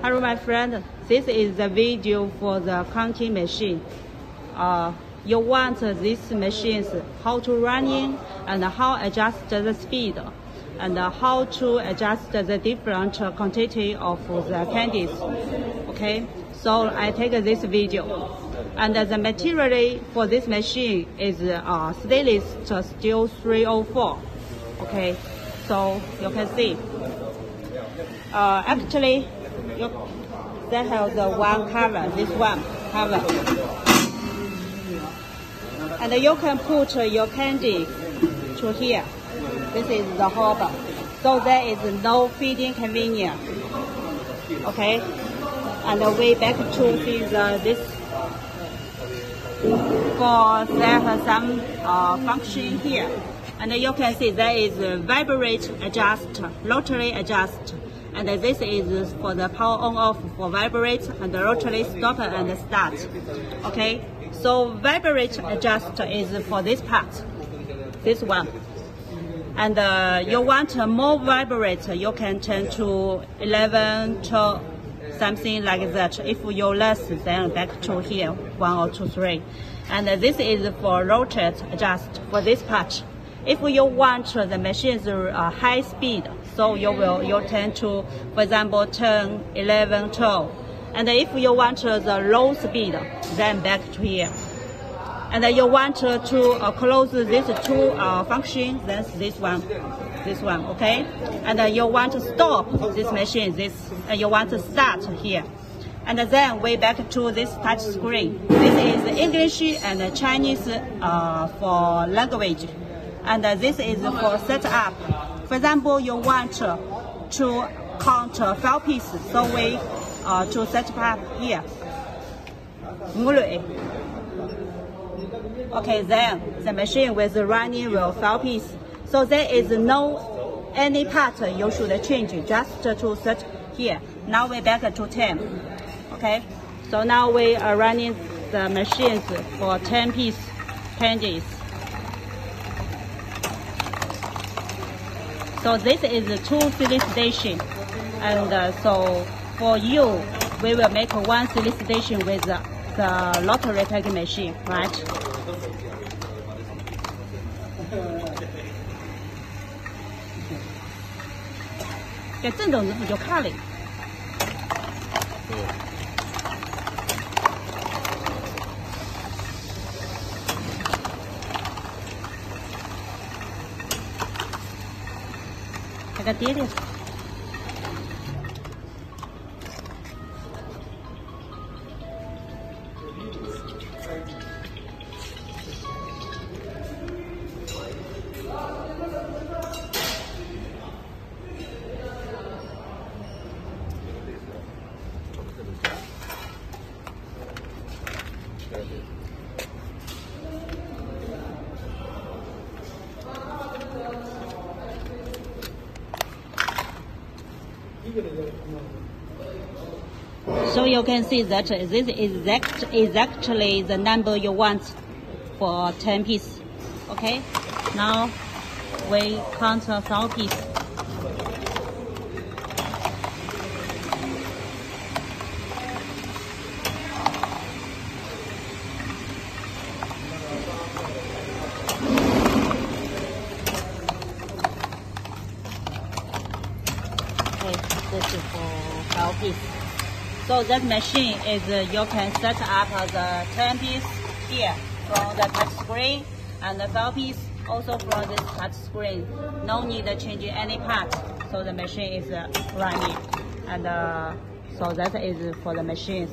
Hello, my friend. This is the video for the counting machine. Uh, you want these machines, how to run running and how adjust the speed and how to adjust the different quantity of the candies. Okay, so I take this video. And the material for this machine is uh, stainless steel 304. Okay, so you can see. Uh, actually, they have the one cover, this one cover. And you can put your candy to here. This is the hopper. So there is no feeding convenience. Okay? And we back to see the, this for there have some uh, function here. And you can see there is a vibrate adjust, rotary adjust. And this is for the power on off for vibrate and rotary stop and start. Okay, so vibrate adjust is for this part, this one. And uh, you want more vibrate, you can turn to 11, 12, something like that. If you less, then back to here, one or two, three. And this is for rotate adjust for this part. If you want the machines uh, high speed, so you will you turn to, for example, 10, 11, 12. And if you want the low speed, then back to here. And then you want to uh, close these two uh, functions, then this one, this one, okay? And you want to stop this machine, this, and you want to start here. And then we back to this touch screen. This is English and Chinese uh, for language. And this is for setup. For example, you want to count five pieces, so we uh, to set up here. Okay, then the machine with running will five pieces. So there is no any part you should change, just to set here. Now we're back to 10. Okay, so now we are running the machines for 10 piece candies. So this is a two solicitation. And uh, so for you, we will make one solicitation with the, the lottery taking machine, right? acá tienes. So you can see that this is exact, exactly the number you want for 10 pieces. Okay, now we count 12 pieces. This is for 12 piece. So that machine is uh, you can set up the 10 piece here from the touch screen and the 12 piece also from this touch screen. No need to change any part. So the machine is uh, running and uh, so that is for the machines.